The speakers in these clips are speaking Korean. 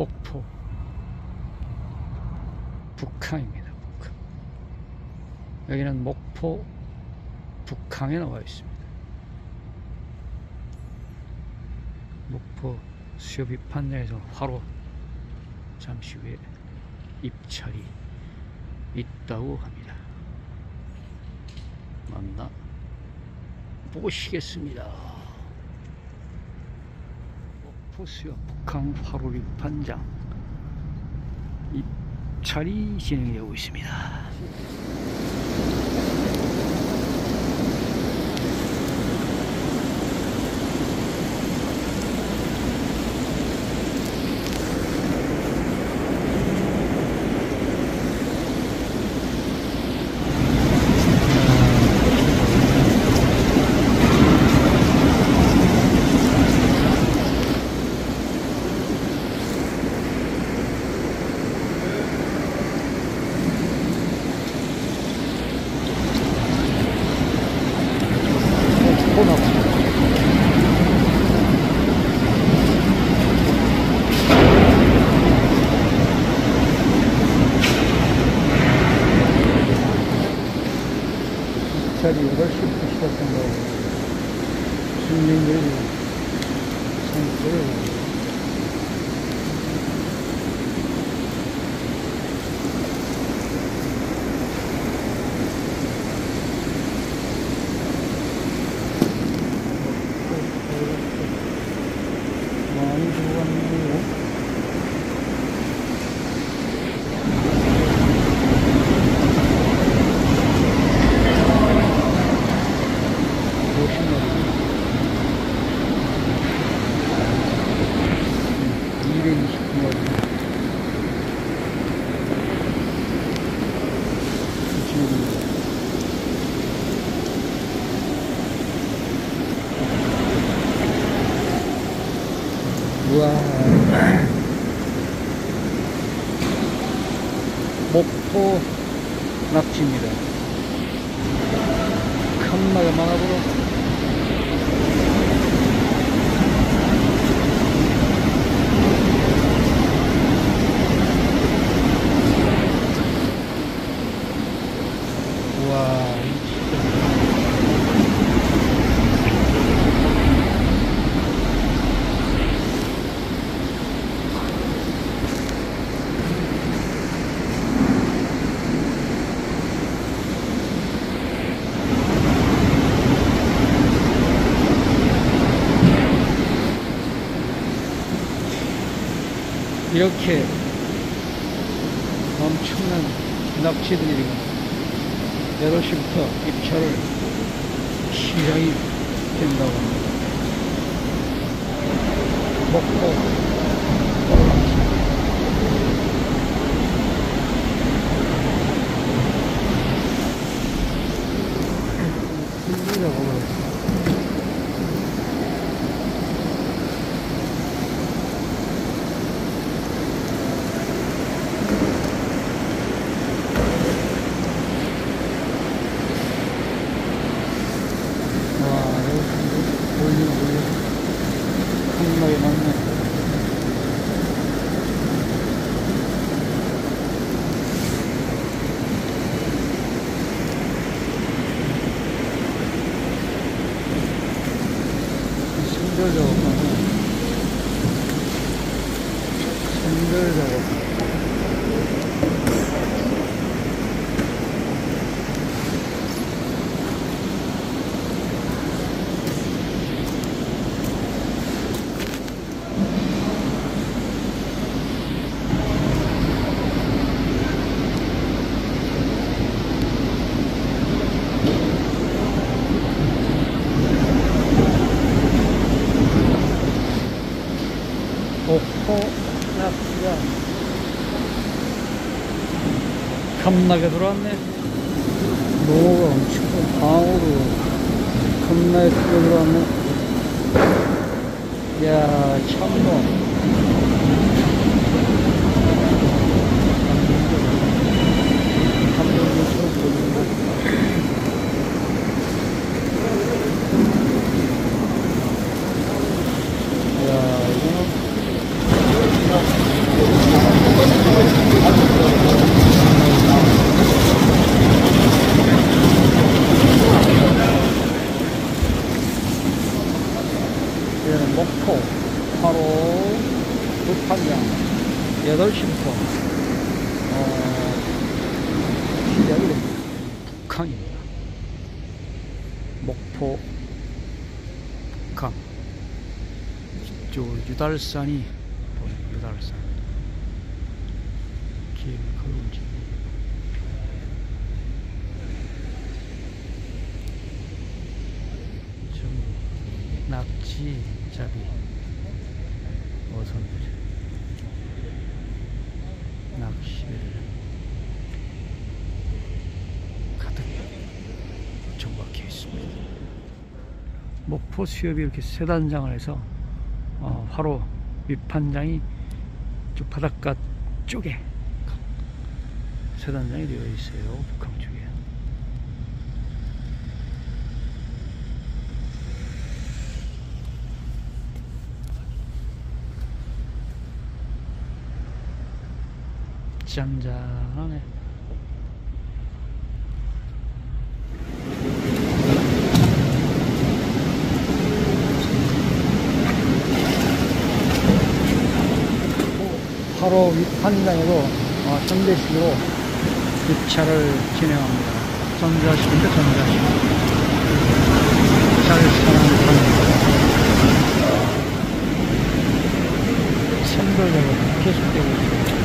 목포 북항입니다. 북항. 여기는 목포 북항에 나와 있습니다. 목포 수협이 판내에서 바로 잠시 후에 입찰이 있다고 합니다. 만나 보시겠습니다. 북항 8월 입판장 입찰이 진행되고 있습니다. 이렇게 엄청난 납치들이 8시부터 입찰을 시작이 된다고 합니다. 힘들다고 그랬어. 와, 여기 보이는 보이는 한마리 많네. 손들 작업하네. 손들 작업. 목포 낙지가 겁나게 들어왔네. 노가 엄청 방어로 겁나게 크게 들어왔네. 야 참돔. 감독님처럼 보이는데. 야 이거는 여기는 목포 바로 북한장 8시부터 어, 시작이 됩니다. 북한입니다. 목포 북한 저 유달산이 보여요. 유달산 길 걸은지 좀 낙지 잡이 어선들 낚시를 가득 정박해 있습니다. 목포 수협이 이렇게 세 단장을 해서 어, 화로 밑판장이 저 바닷가 쪽에 세 단장이 되어 있어요. 북한 쪽에. 짠짠하네. 바로 윗판장에도 어, 전대식으로 입차를 진행합니다. 전자식인데 전자식. 잘 판입니다. 샘돌 작업이 계속되고 있습니다.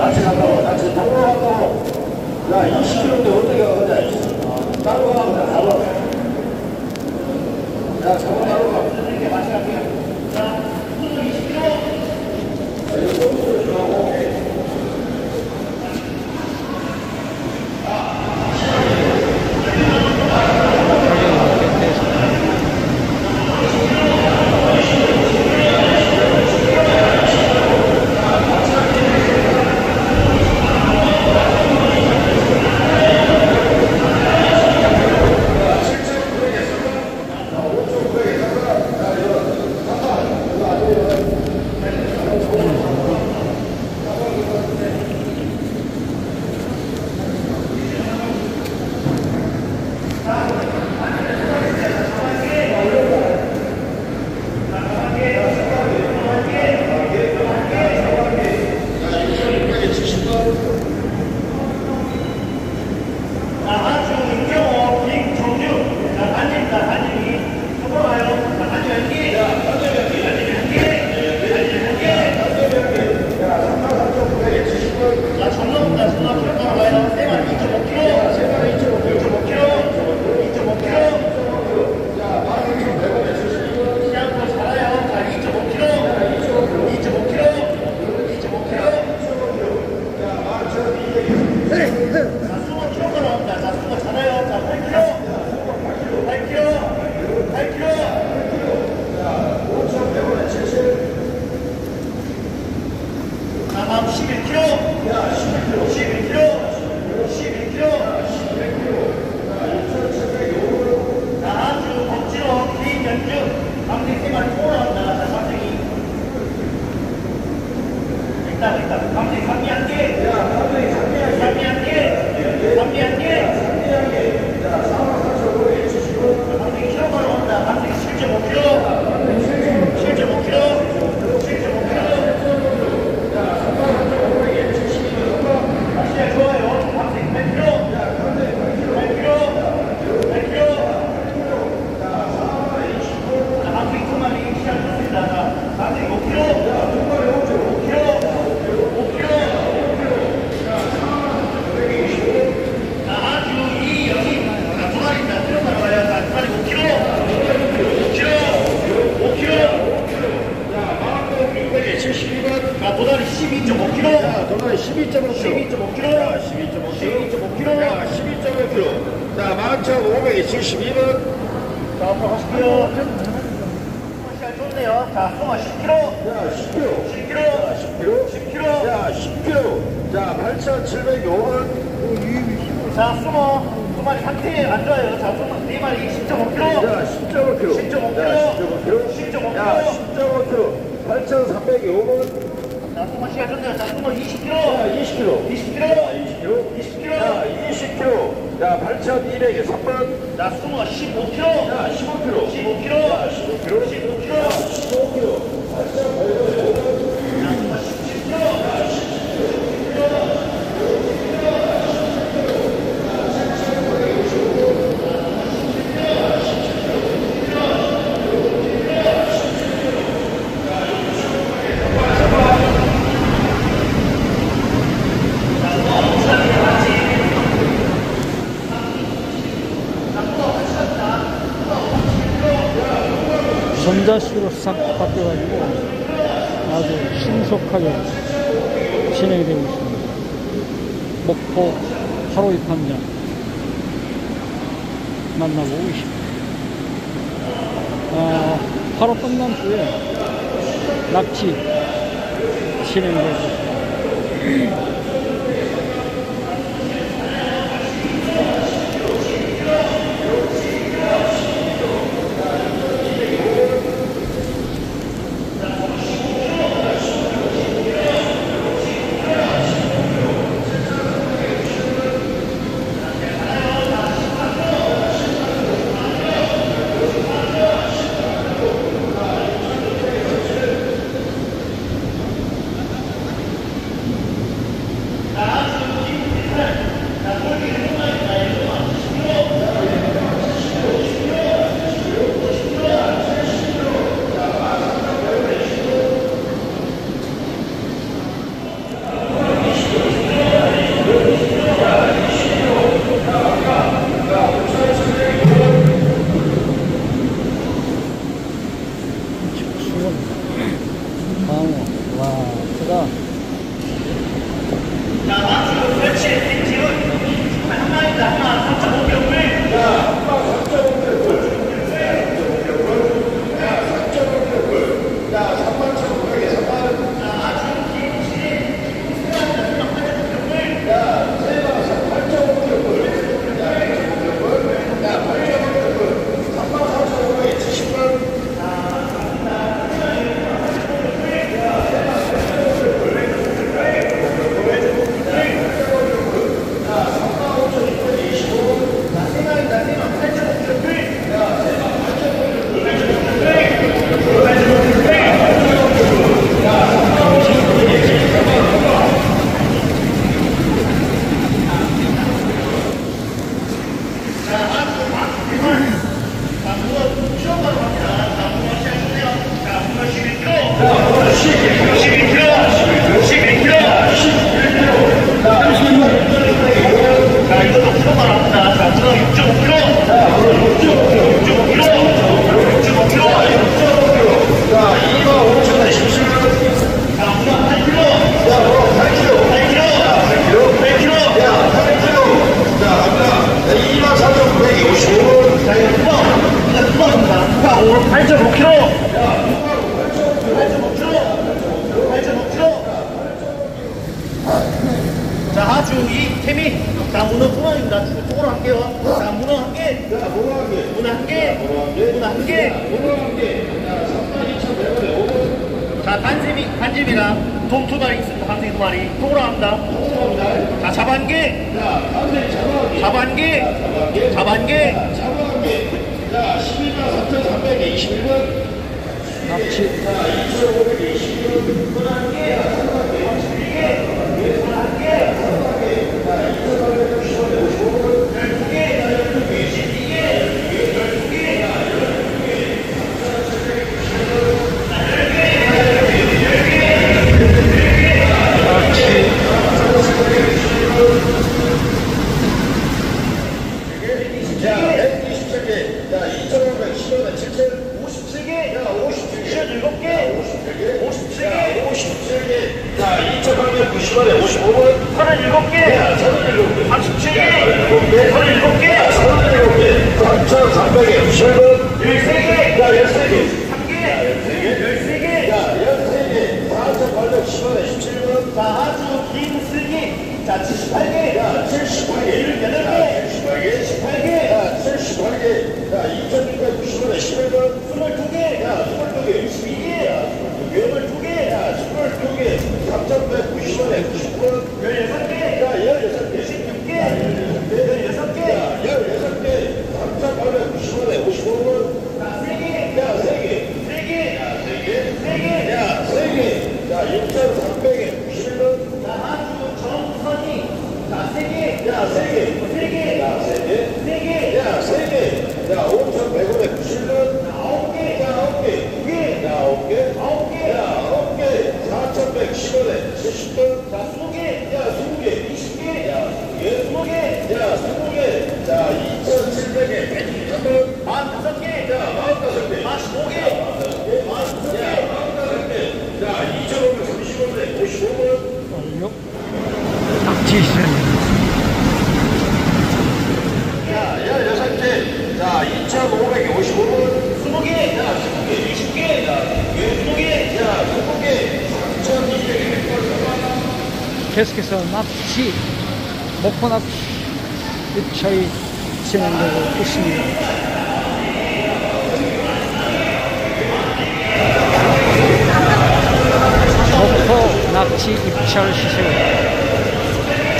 같이 간다고, 같이 동로 간다고. 야, 20kg인데 어떻게 가거냐. 따로 가면 돼, 따로. 야, 저거 따로 가. 10.5kg. 8,305번. 자, 수모 시간 좋네요. 자, 수모 20kg. 자, 20kg. 20kg. 20kg. 20kg. 자, 20kg. 자, 8,203번. 자, 수모 15kg. 자, 15kg. 15kg. 자, 15kg. 15kg. 15kg. 전자식으로 싹 바뀌어가지고 아주 신속하게 진행이 되고 있습니다. 목포 8호 입항장 만나보고 있습니다. 아, 8호 끝난 후에 납치 진행되고 있습니다. 자, 반지미, 반지미랑 돔두 마리 있습니다. 반지미 두 마리. 통으로 합니다. 자, 자반개. 자반개. 자반개. 자, 12만 3,300에 21원. 납치 자, 2,500에 21 야, 127개. 야, 2,500, 10원에 7,000. 57개. 야, 57개. 57개. 57개. 57개. 야, 57개. 야, 2,500, 90원에 55원. 37개. 야, 37개. 37개. 37개. 야, 37개. 3,300에 97원. 13개. 야, 13개. 3개. 야, 13개. 13개. 야, 13개. 4,800, 10원에 17원. 다 아주 긴 쓰기. 자, 78개. 야, 78개. 78개. 78개. 78개. 12개, 야, 2,690원에 11번, 22개, 야, 22개, 62개, 야, 22개, 22개, 야, 22개, 3,190원에 99원, 16개, 자, 16개. 자, 2,555원. 스무 개, 야, 20개. 이십 개, 스무 개, 야, 20개. 3,200원. 계속해서 납치, 목포 납치 입찰이 진행되고 있습니다. 목포 납치 입찰 시세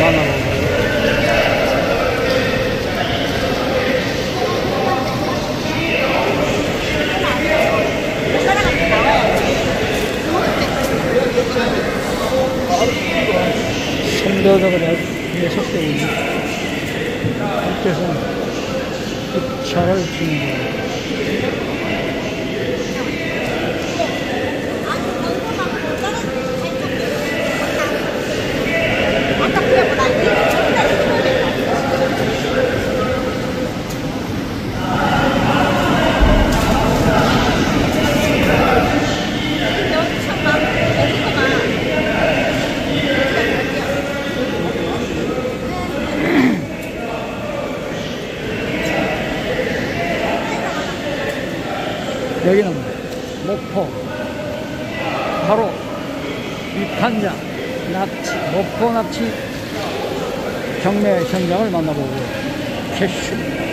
를 만나보고 선도적으로 계속 되고 있는 국제선 입찰을 진행합니다. 여기는 목포 바로 위판장 납치 경매 현장을 만나보고 계십니다.